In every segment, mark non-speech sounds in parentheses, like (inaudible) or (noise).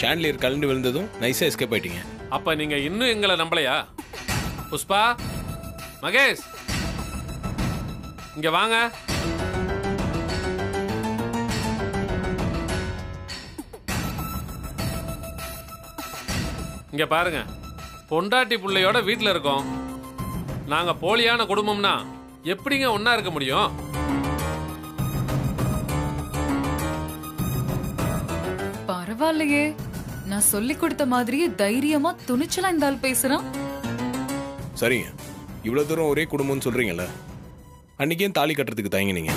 ஷாண்ட்லியர் கலண்டு விழுந்ததும் நைஸாக எஸ்கேப் ஆயிட்டீங்க. அப்ப நீங்க இன்னும் எங்களை நம்பலையா? புஷ்பா? மகேஷ்? இங்க வாங்க. இங்க பாருங்க. பொண்டாட்டி புள்ளையோட வீட்ல இருக்கோம். நாங்க போலியான குடும்பம்னா எப்படிங்க ஒண்ணா இருக்க முடியும்? பரவாயில்லையே. நான் சொல்லி கொடுத்த மாதிரியே தைரியமா துணிச்சலா இந்த ஆள் பேசுறான். சரிங்க. இவ்வளோ தூரம் ஒரே குடும்பம்னு சொல்கிறீங்கல்ல அன்றைக்கே தாலி கட்டுறதுக்கு தயங்கினீங்க?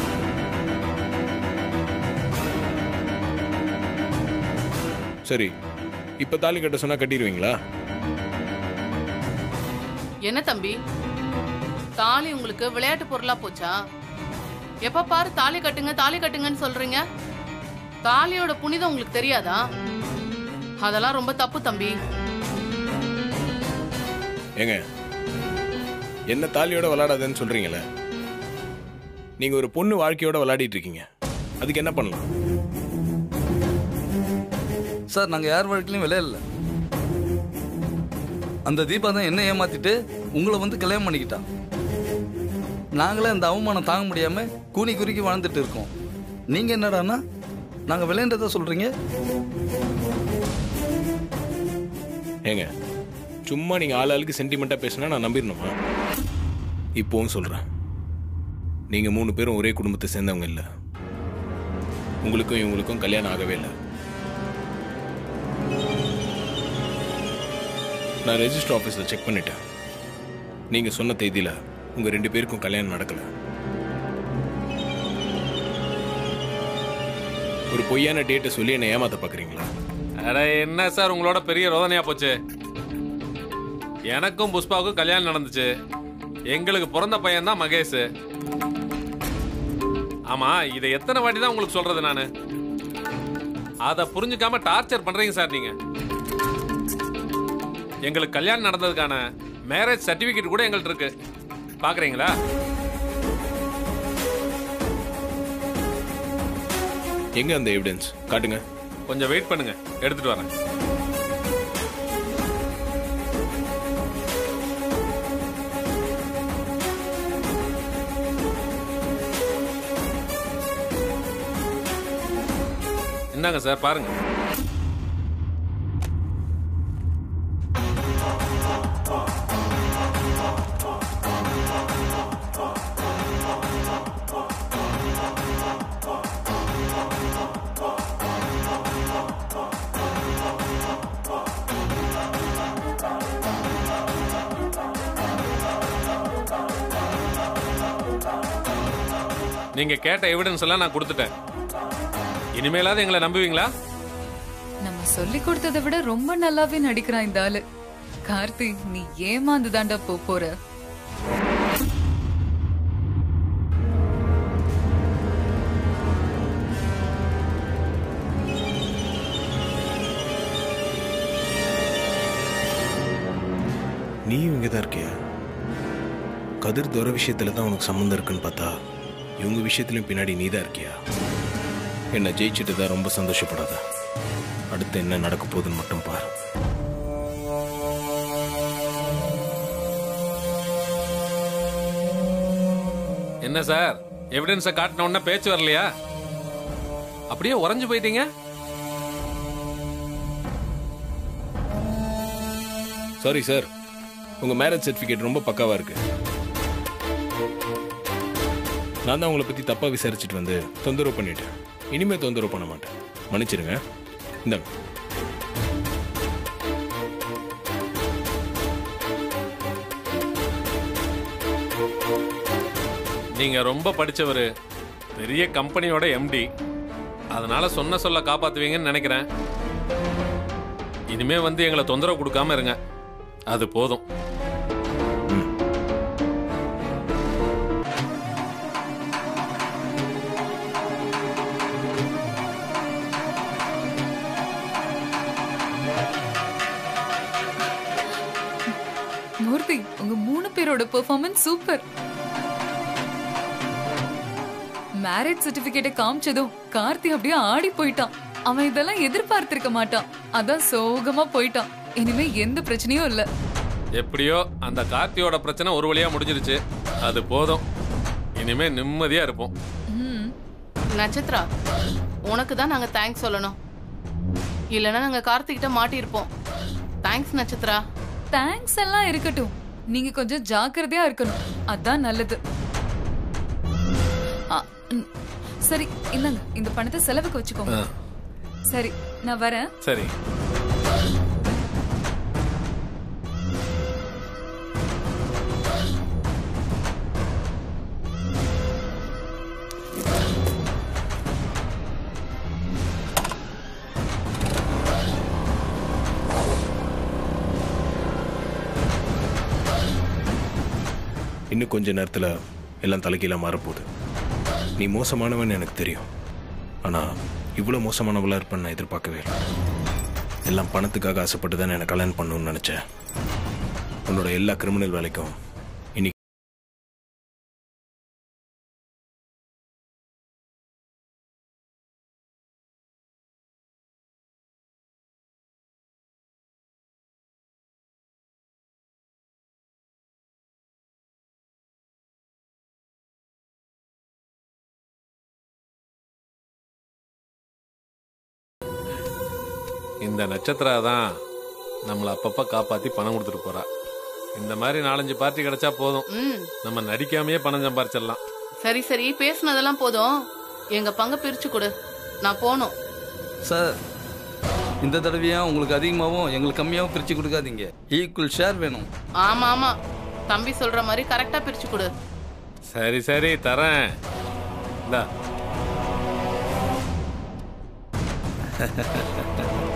சரி இப்போ தாலி கட்ட சொன்னால் கட்டிடுவீங்களா? என்ன தம்பி? தாலி உங்களுக்கு விளையாட்டு பொருளா போச்சா? எப்ப பாரு தாலி கட்டுங்க தாலி கட்டுங்கன்னு சொல்றீங்க. தாலியோட புனிதம் உங்களுக்கு தெரியாதா? அதெல்லாம் ரொம்ப தப்பு தம்பி. ஏங்க என்ன தாலியோட விளையாடாதேன்னு சொல்கிறீங்களே நீங்கள் ஒரு பொண்ணு வாழ்க்கையோட விளையாடிட்டு இருக்கீங்க. அதுக்கு என்ன பண்ணலாம்? சார் நாங்கள் யார் வாழ்க்கையிலும் விளையாடல. அந்த தீபா தான் என்ன ஏமாத்திட்டு உங்களை வந்து கல்யாணம் பண்ணிக்கிட்டான் நாங்களே அந்த அவமானம் தாங்க முடியாம கூனி குறுக்கி வாழ்ந்துட்டு இருக்கோம். நீங்க என்னடான்னா நாங்க விளையாண்டதா சொல்றீங்க. ஏங்க சும்மா நீங்கள் ஆள் ஆளுக்கு சென்டிமெண்ட்டாக பேசினா நான் நம்பிடணுமா இப்போவும் சொல்கிறேன் நீங்கள் மூணு பேரும் ஒரே குடும்பத்தை சேர்ந்தவங்க இல்லை. உங்களுக்கும் இவங்களுக்கும் கல்யாணம் ஆகவே இல்லை. நான் ரெஜிஸ்டர் ஆஃபீஸில் செக் பண்ணிட்டேன். நீங்கள் சொன்ன தேதியில் உங்கள் ரெண்டு பேருக்கும் கல்யாணம் நடக்கலை. ஒரு பொய்யான டேட்டை சொல்லி என்னை ஏமாத்த பார்க்குறீங்களா அட என்ன சார் உங்களோட பெரிய ரோதனையா போச்சு? எனக்கும் புஷ்பாவுக்கும் கல்யாணம் நடந்துச்சு. எங்களுக்கு பிறந்த பையன் தான் மகேஷ். ஆமா இதை எத்தனை வாட்டி தான் உங்களுக்கு சொல்றது நானு? அதை புரிஞ்சுக்காம டார்ச்சர் பண்றீங்க சார் நீங்க. எங்களுக்கு கல்யாணம் நடந்ததுக்கான மேரேஜ் சர்டிபிகேட் கூட எங்கள்கிட்ட இருக்கு. பாக்குறீங்களா? எங்கே அந்த எவிடன்ஸ் காட்டுங்க. கொஞ்சம் வெயிட் பண்ணுங்க. எடுத்துட்டு வரேன். இந்தாங்க சார் பாருங்க. நீங்க கேட்ட எவிடன்ஸ் எல்லாம் நான் கொடுத்துட்டேன். இனிமேலாவது எங்களை நம்புவீங்களா? நம்ம சொல்லி கொடுத்ததை விட ரொம்ப நல்லாவே நடிக்கிறான் இந்த ஆளு. கார்த்தி நீ ஏமாந்து தாண்டா போற. நீயும் இங்கே தான் இருக்கியா? கதிர் துற விஷயத்துல தான் உனக்கு சம்மந்தம் இருக்குன்னு பார்த்தா இவங்க விஷயத்துலையும் பின்னாடி நீ தான் இருக்கியா? என்னை ஜெயிச்சுட்டு தான் ரொம்ப சந்தோஷப்படாத. அடுத்து என்ன நடக்க போகுதுன்னு மட்டும் பாரு. என்ன சார்? எவிடன்ஸை காட்டின உடனே பேச்சு வரலையா? அப்படியே உறைஞ்சு போயிட்டீங்க? சாரி சார் உங்க மேரேஜ் சர்டிஃபிகேட் ரொம்ப பக்காவா இருக்கு. நான் தான் உங்களை பற்றி தப்பாக விசாரிச்சுட்டு வந்து தொந்தரவு பண்ணிட்டேன். இனிமேல் தொந்தரவு பண்ண மாட்டேன். மன்னிச்சிருங்க. இந்தாங்க நீங்கள் ரொம்ப படித்தவர் பெரிய கம்பெனியோட எம்டி அதனால் சொன்ன சொல்ல காப்பாற்றுவீங்கன்னு நினைக்கிறேன். இனிமே வந்து எங்களை தொந்தரவு கொடுக்காம இருங்க. அது போதும். பேரோட பெர்ஃபார்மன்ஸ் சூப்பர் மேரேஜ் சர்டிபிகேட்டை காமிச்சதும் கார்த்தி அப்படியே ஆடி போயிட்டான். அவன் இதெல்லாம் எதிர்பார்த்திருக்க மாட்டான். அதான் சோகமா போயிட்டான். இனிமே எந்த பிரச்சனையும் இல்ல. எப்படியோ அந்த கார்த்தியோட பிரச்சனை ஒரு வழியா முடிஞ்சிருச்சு. அது போதும். இனிமே நிம்மதியா இருப்போம். ம் நட்சத்திரா உனக்கு தான் நாங்க தேங்க்ஸ் சொல்லணும். இல்லைன்னா நாங்க கார்த்திகிட்ட மாட்டியிருப்போம். தேங்க்ஸ் நட்சத்திரா. தேங்க்ஸ் எல்லாம் இருக்கட்டும். நீங்க கொஞ்சம் ஜாக்கிரதையா இருக்கணும். அதான் நல்லது. சரி இந்தாங்க. இந்த பணத்தை செலவுக்கு வச்சுக்கோங்க. சரி நான் வரேன். சரி. இன்னும் கொஞ்ச நேரத்தில் எல்லாம் தலைக்கீழாக மாறப்போகுது. நீ மோசமானவன் எனக்கு தெரியும். ஆனால் இவ்வளோ மோசமானவளாக இருப்பேன்னு நான் எதிர்பார்க்கவே இல்லை. எல்லாம் பணத்துக்காக ஆசைப்பட்டு தான் எனக்கு கல்யாணம் பண்ணணும்னு நினச்சேன். உன்னோட எல்லா கிரிமினல் வேலைக்கும் இந்த நட்சத்திரா தான் நம்மளை அப்பப்ப காப்பாத்தி பணம் கொடுத்துட்டு போறா. இந்த மாதிரி நாலஞ்சு பார்ட்டி கிடைச்சா போதும். ம். நம்ம நடிக்காமயே பணம் சம்பாரிச்சிடலாம். சரி சரி. பேசுனதெல்லாம் போதும். எங்க பங்கை பிரிச்சு கொடு. நான் போகணும் சார் இந்த தடவையா உங்களுக்கு அதிகமாகவும் எங்களுக்கு கம்மியாகவும் பிரித்து கொடுக்காதீங்க. ஈக்குவல் ஷேர் வேணும். ஆமா ஆமா. தம்பி சொல்ற மாதிரி கரெக்டா பிரிச்சு கொடு. சரி சரி. தரேன். இந்தா. (laughs)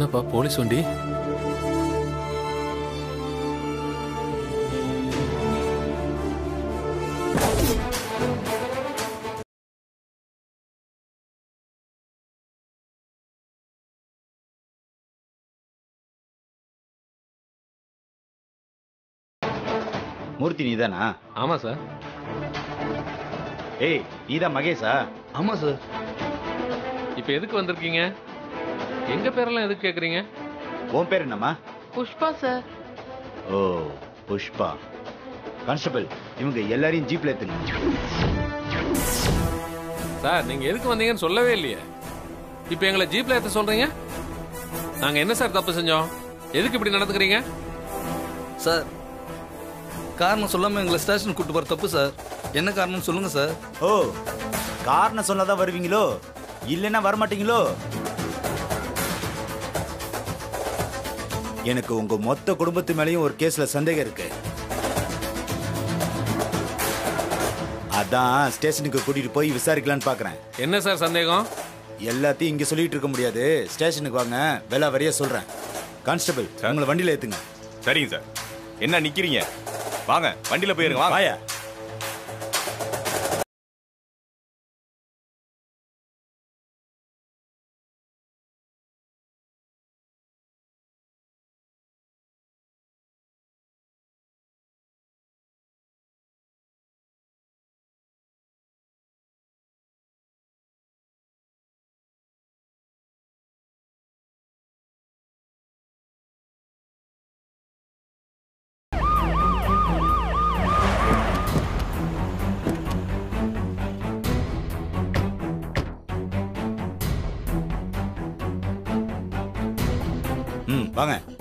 என்னப்பா போலீஸ் வண்டி? மூர்த்தி நீதானா? ஆமா சார். ஏய் நீதான் மகேஷா? ஆமாம் சார். இப்போ எதுக்கு வந்திருக்கீங்க? எங்க பேரெல்லாம் எதுக்கு கேக்குறீங்க? உன் பேர் என்னம்மா? புஷ்பா சார் ஓ புஷ்பா. கான்ஸ்டபிள் இவங்க எல்லாரையும் ஜீப்ல ஏத்துங்க. சார் நீங்க எதுக்கு வந்தீங்கன்னு சொல்லவே இல்லையே. இப்போ எங்களை ஜீப்ல ஏத்த சொல்றீங்க? நாங்க என்ன சார் தப்பு செஞ்சோம்? எதுக்கு இப்படி நடந்துக்கிறீங்க? சார் காரணம் சொல்லாமல் எங்களை ஸ்டேஷன் கூட்டு போகிற தப்பு சார் என்ன காரணம்னு சொல்லுங்கள் சார் ஓ காரணம் சொன்னாதான் வருவீங்களோ? இல்லைன்னா வரமாட்டீங்களோ? எனக்கு உங்க மொத்த குடும்பத்து மேலயும் ஒரு கேஸ்ல சந்தேகம் இருக்கு. அதான் ஸ்டேஷனுக்கு கூட்டிட்டு போய் விசாரிக்கலாம்னு பாக்குறேன். என்ன சார் சந்தேகம்? எல்லாத்தையும் இங்க சொல்லிட்டு இருக்க முடியாது. ஸ்டேஷனுக்கு வாங்க வேலை வரைய சொல்றேன். கான்ஸ்டபிள் உங்களை வண்டியில ஏத்துங்க. சரிங்க சார். என்ன நிக்கிறீங்க? வாங்க வண்டியில போயிருங்க வாங்க. வாயா ம்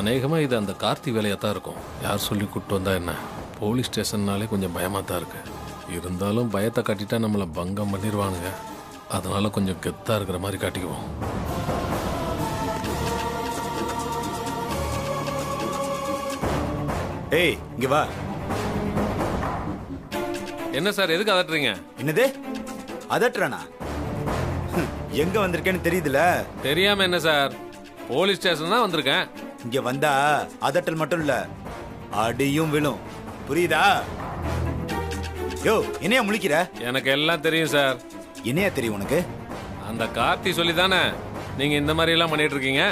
வாங்க அநேகமா இது அந்த கார்த்தி வேலையா தான் இருக்கும். யார் சொல்லி கூப்பிட்டு வந்தா என்ன? போலீஸ் ஸ்டேஷன்னாலே கொஞ்சம் பயமா தான் இருக்கு. இருந்தாலும் பயத்தை காட்டிட்டா நம்மளை பங்கம் பண்ணிடுவானுங்க அதனால கொஞ்சம் கெத்தா இருக்கிற மாதிரி காட்டிக்குவோம். ஏய் இங்க வா. என்ன சார் எதுக்கு அதட்டுறீங்க? என்னது? அதட்டுறானா? எங்க வந்திருக்கேன்னு தெரியுதுல? தெரியாம என்ன சார்? போலீஸ் ஸ்டேஷன் தான் வந்திருக்கேன். இங்க வந்தா அதட்டல் மட்டும் இல்ல அடியும் விழும். புரியுதா? யோ என்னையா முழிக்கிற? எனக்கு எல்லாம் தெரியும் சார். என்னையா தெரியும் உனக்கு? அந்த கார்த்தி சொல்லி தானே நீங்க இந்த மாதிரி எல்லாம் பண்ணிட்டு இருக்கீங்க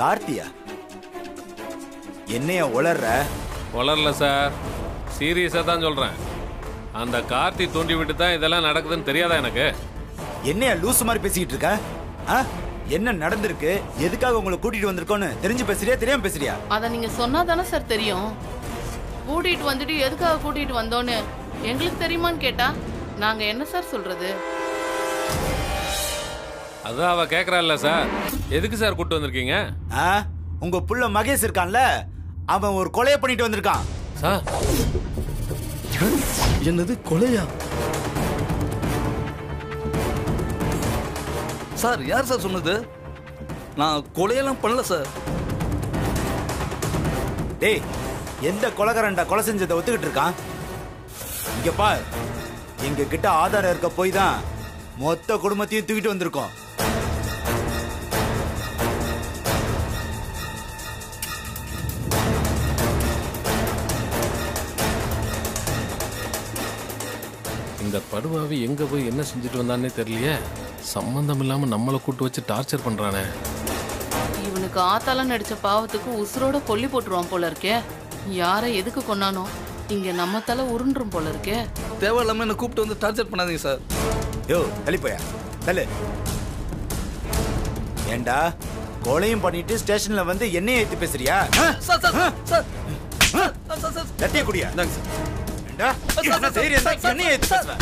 கார்த்தியா? என்னையா உளர்ற? வளரல சார். சீரியஸா தான் சொல்றேன். அந்த கார்த்தி தூண்டி விட்டு தான் இதெல்லாம் நடக்குதுன்னு தெரியாதா எனக்கு? என்னையா லூசு மாதிரி பேசிக்கிட்டு இருக்க? ஆ? என்ன நடந்திருக்கு? எதுக்காக உங்களை கூட்டிட்டு வந்திருக்கோன்னு தெரிஞ்சு பேசுறியா? தெரியாம பேசுறியா? அத நீங்க சொன்னா தானே சார் தெரியும். கூட்டிட்டு வந்துட்டு எதுக்காக கூட்டிட்டு வந்தோன்னு எங்களுக்கு தெரியுமான்னு கேட்டா நாங்க என்ன சார் சொல்றது? அதான் அவ கேக்குறாள்ல சார். எதுக்கு சார் கூட்டு வந்திருக்கீங்க? ஆ? உங்க புள்ள மகேஷ் இருக்கான்ல அவன் ஒரு கொலையை பண்ணிட்டு வந்திருக்கான். சார். என்னது கொலையா? சார் யார் சார் சொன்னது? நான் கொலையெல்லாம் பண்ணல சார். டேய் எந்த கொலைகாரன்டா கொலை செஞ்சதை ஒத்துக்கிட்டு இருக்கான்? இங்க பார் எங்க கிட்ட ஆதாரம் இருக்க போய் தான் மொத்த குடும்பத்தையும் தூக்கிட்டு வந்திருக்கோம். இந்த படுவாவி எங்க போய் என்ன செஞ்சுட்டு வந்தானே தெரியலையே. சம்பந்தம் இல்லாம நம்மளை கூட்டு வச்சு டார்ச்சர் பண்றானே இவனுக்கு ஆத்தால நடிச்ச பாவத்துக்கு உசுரோட கொல்லி போட்டுருவான் போல இருக்கே யாரை எதுக்கு கொன்னானோ இங்க நம்ம தலை உருண்டும் போல இருக்கே தேவையில்லாம என்ன கூப்பிட்டு வந்து டார்ச்சர் பண்ணாதீங்க சார் யோ தள்ளி போயா தள்ளு ஏண்டா கொலையும் பண்ணிட்டு ஸ்டேஷன்ல வந்து என்னைய ஏத்தி பேசுறியா ஆ? Sir sir sir sir sir sir sir லட்டிய குடியா என்னைய ஏத்தி பேசுவ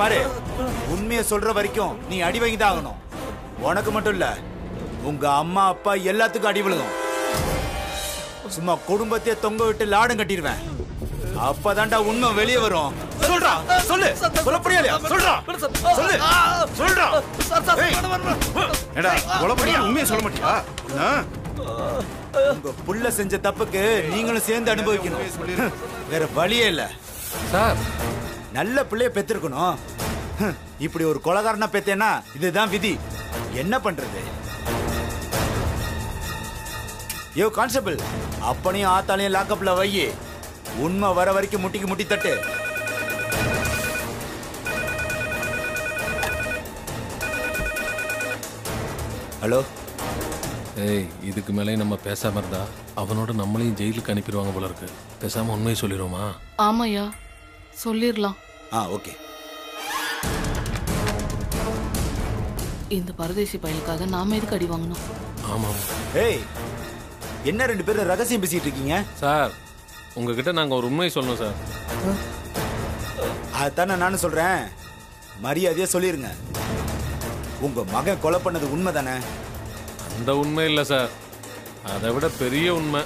பாரு உண்மையை சொல்ற வரைக்கும் நீ அடி வாங்கி தான் ஆகணும். உனக்கு மட்டும் இல்ல உங்க அம்மா அப்பா எல்லாத்துக்கும் அடி விழுகும். சும்மா குடும்பத்தையே தொங்க விட்டு லாடம் கட்டிடுவேன். அப்பதான்டா உண்மை வெளியே வரும். சொல்றா சொல்லு. சொல்லப்படியா இல்லையா சொல்றா. சொல்லு. ஆ, சொல்றா. ஏடா கொலப்படியா உண்மையை சொல்ல மாட்டியா? ஆ? உங்க புள்ள செஞ்ச தப்புக்கு நீங்களும் சேர்ந்து அனுபவிக்கணும். வேற வழியே இல்ல. சார். நல்ல பிள்ளைய பெத்திருக்கணும். இப்படி ஒரு கொலகாரனா பெத்தேன்னா இதுதான் விதி. என்ன பண்றது? யோ கான்ஸ்டபிள் அப்பனையும் ஆத்தாலையும் லாக்கப்ல வை உண்மை வர வரைக்கும் முட்டிக்கு முட்டி தட்டு. ஹலோ? ஏய் இதுக்கு மேலே நம்ம பேசாம இருந்தா அவனோட நம்மளையும் ஜெயிலுக்கு அனுப்பிடுவாங்க போல இருக்கு. பேசாம உண்மையை சொல்லிடுவோமா? ஆமாய்யா. சொல்லிடலாம். ஆ ஓகே. இந்த பரதேசி பயலுக்காக நாம எதுக்கு அடி வாங்கணும்? ஆமாம். ஏய் என்ன ரெண்டு பேரும் ரகசியம் பேசிட்டு இருக்கீங்க? சார் உங்ககிட்ட நாங்கள் ஒரு உண்மையை சொல்லணும் சார். அதானே நானும் சொல்றேன். மரியாதையா சொல்லிருங்க. உங்க மகன் கொலை பண்ணது உண்மை தானே? அந்த உண்மை இல்லை சார். அதை விட பெரிய உண்மை.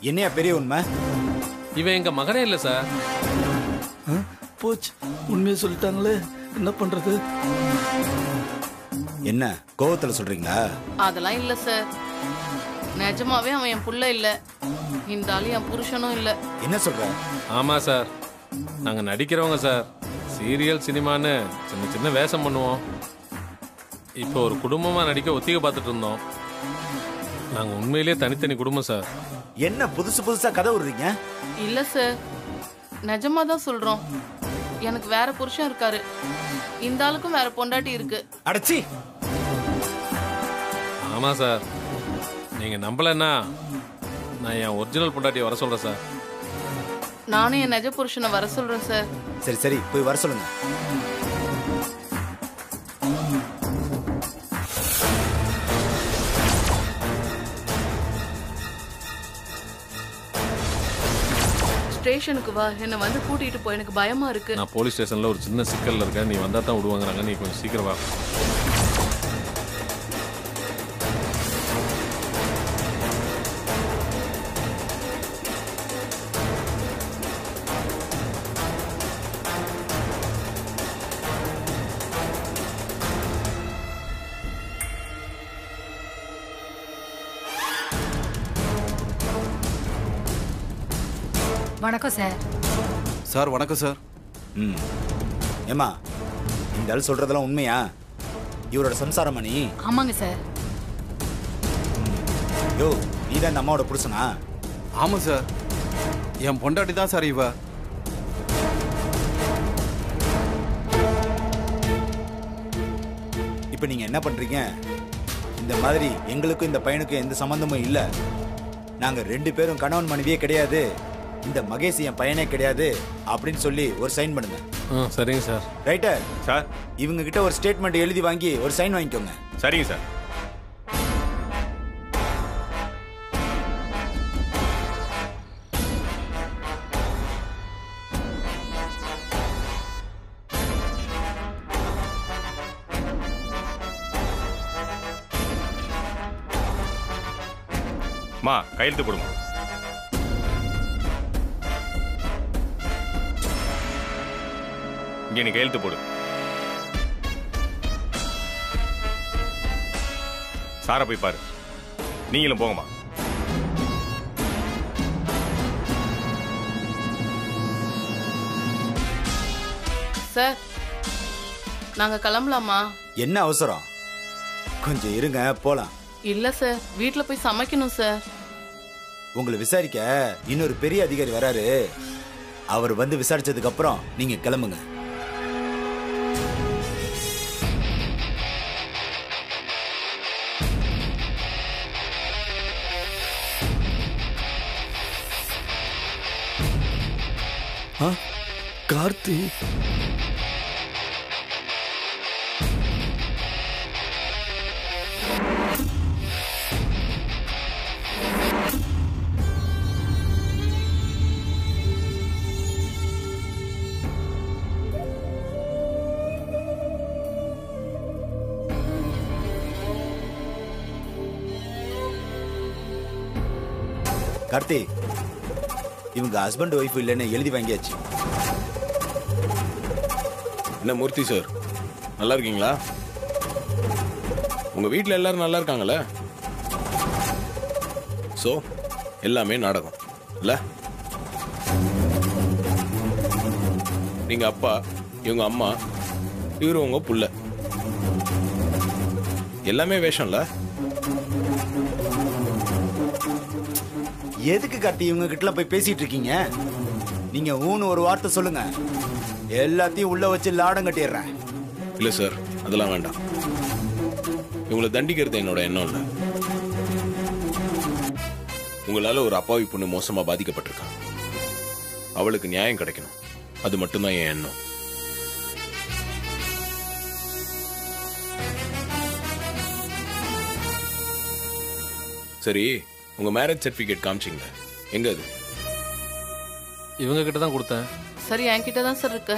என்னையா பெரிய உண்மை? இவன் எங்க மகனே இல்லை சார். போச்சு. உண்மையை சொல்லிட்டாங்களே. என்ன பண்றது? என்ன கோவத்துல சொல்றீங்களா? அதெல்லாம் இல்ல சார். நிஜமாவே அவன் என் புள்ள இல்ல. இந்த ஆளு என் புருஷனும் இல்ல. என்ன சொல்ற? ஆமாம் சார். நாங்கள் நடிக்கிறவங்க சார். சீரியல் சினிமான்னு சின்ன சின்ன வேஷம் பண்ணுவோம். இப்போ ஒரு குடும்பமாக நடிக்க ஒத்திகை பார்த்துட்டு இருந்தோம். நாங்கள் உண்மையிலேயே தனித்தனி குடும்பம் சார். என்ன புதுசு புதுசா கதை விடுறீங்க? இல்ல சார். நிஜமா தான் சொல்றோம். எனக்கு வேற புருஷன் இருக்காரு. இந்த ஆளுக்கும் வேற பொண்டாட்டி இருக்கு. அடச்சி! ஆமாம் சார். நீங்கள் நம்பலைன்னா நான் என் ஒரிஜினல் பொண்டாட்டியை வர சொல்கிறேன் சார். நானும் என் நிஜ புருஷனை வர சொல்றேன் சார். சரி சரி போய் வர சொல்லுங்க. ஸ்டேஷனுக்கு வா. என்னை வந்து கூட்டிட்டு போ. எனக்கு பயமா இருக்கு. நான் போலீஸ் ஸ்டேஷனில் ஒரு சின்ன சிக்கலில் இருக்கேன். நீ வந்தால் தான் விடுவாங்கிறாங்க. நீ கொஞ்சம் சீக்கிரம் வா. வணக்கம் சார். சார் வணக்கம் சார். ம். ஏமா இந்த ஆள் சொல்றதெல்லாம் உண்மையா? இவரோட சம்சாரமா நீ ஆமாங்க சார். யோ நீ தான் இந்த அம்மாவோட புருஷனா? ஆமாம் சார். என் பொண்டாட்டி தான் சார் இவ. இப்போ நீங்க என்ன பண்றீங்க? இந்த மாதிரி எங்களுக்கும் இந்த பையனுக்கும் எந்த சம்பந்தமும் இல்ல. நாங்க ரெண்டு பேரும் கணவன் மனைவியே கிடையாது. இந்த மகேஷ் என் பையனே கிடையாது அப்படின்னு சொல்லி ஒரு சைன் பண்ணுங்க. ஆ சரிங்க சார். Writer sir. இவங்க கிட்ட ஒரு ஸ்டேட்மெண்ட் எழுதி வாங்கி ஒரு சைன் வாங்கிக்கோங்க. சரிங்க சார். மா கையெழுத்து போடுமா? இங்க நீ கையெழுத்து போடு. சாரை போய் பாரு. நீங்களும் போங்கம்மா. சார் நாங்க கிளம்பலாமா? என்ன அவசரம்? கொஞ்சம் இருங்க போலாம். இல்ல சார் வீட்ல போய் சமைக்கணும் சார். உங்களை விசாரிக்க இன்னொரு பெரிய அதிகாரி வராரு. அவர் வந்து விசாரிச்சதுக்கு அப்புறம் நீங்க கிளம்புங்க. கார்த்தி கார்த்தி இவங்க ஹஸ்பண்ட் ஒய்ஃப் இல்லைன்னு எழுதி வாங்கியாச்சு என்ன மூர்த்தி சார்? நல்லா இருக்கீங்களா? உங்க வீட்டில் எல்லாரும் நல்லா இருக்காங்களே ஸோ எல்லாமே நாடகம். இல்லை? நீங்க அப்பா இவங்க அம்மா இவரு உங்க புள்ள. எல்லாமே வேஷம்ல? எதுக்கு கார்த்தி இவங்க கிட்ட போய் பேசிட்டு இருக்கீங்க? நீங்க ஊன்னு ஒரு வார்த்தை சொல்லுங்க. எல்லாத்தையும் உள்ள வச்சு லாடம் கட்டிடுறேன். இல்ல சார். அதெல்லாம் வேண்டாம். இவங்களை தண்டிக்கிறது என்னோட எண்ணம் இல்ல. உங்களால ஒரு அப்பாவி பொண்ணு மோசமா பாதிக்கப்பட்டிருக்கா. அவளுக்கு நியாயம் கிடைக்கணும். அது மட்டும்தான் என் எண்ணம். சரி உங்க மேரேஜ் சர்டிபிகேட் காமிச்சிங்க எங்க அது? இவங்க கிட்ட தான் கொடுத்தேன். சரி என்கிட்ட தான் சார் இருக்கு.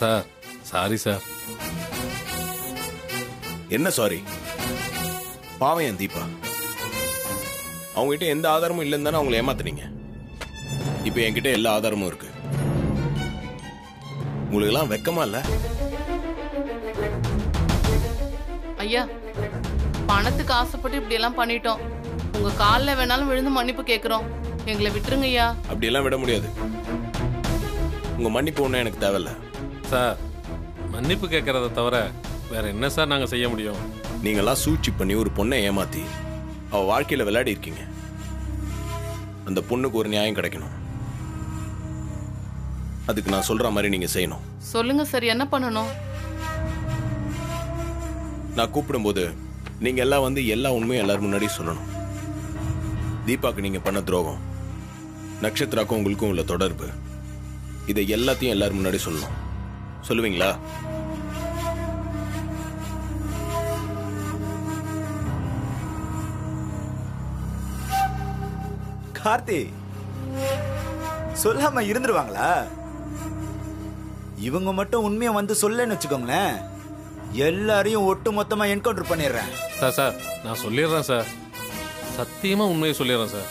சார் சாரி சார் என்ன சாரி பாவம் என் தீபா. அவங்ககிட்ட எந்த ஆதாரமும் இல்லைன்னு தானே அவங்களை ஏமாத்துனீங்க. இப்போ என்கிட்ட எல்லா ஆதாரமும் இருக்கு. உங்களுக்கு எல்லாம் வெக்கமா இல்ல? ஐயா பணத்துக்கு ஆசைப்பட்டு இப்படி எல்லாம் பண்ணிட்டோம். உங்க கால்ல வேணாலும் விழுந்து மன்னிப்பு கேக்குறோம். எங்களை விட்டுருங்க ஐயா. அப்படியெல்லாம் விட முடியாது. உங்க மன்னிப்பு ஒன்றும் எனக்கு தேவையில்ல. சார் மன்னிப்பு கேட்கறத தவிர வேற என்ன சார் நாங்கள் செய்ய முடியும்? நீங்கெல்லாம் சூழ்ச்சி பண்ணி ஒரு பொண்ணை ஏமாத்தி அவ வாழ்க்கையில விளையாடி இருக்கீங்க. அந்த பொண்ணுக்கு ஒரு நியாயம் கிடைக்கணும். அதுக்கு நான் சொல்ற மாதிரி நீங்க செய்யணும். சொல்லுங்க சார் என்ன பண்ணணும்? நான் கூப்பிடும்போது நீங்க எல்லாம் வந்து எல்லா உண்மையும் எல்லாரும் முன்னாடி சொல்லணும். தீபாக்கு நீங்க பண்ண துரோகம் நட்சத்திராக்கும் உங்களுக்கும் உள்ள தொடர்பு இதை எல்லாத்தையும் எல்லாரும் முன்னாடி சொல்லணும். சொல்லுவீங்களா? கார்த்தி சொல்லாம இருந்துருவாங்களா? இவங்க மட்டும் உண்மையை வந்து சொல்லன்னு வச்சுக்கோங்களேன். எல்லாரையும் ஒட்டு மொத்தமா என்கவுண்டர் பண்ணிடுறேன். சார் சார் நான் சொல்லிடுறேன் சார். சத்தியமாக உண்மையை சொல்லிடுறேன் சார்.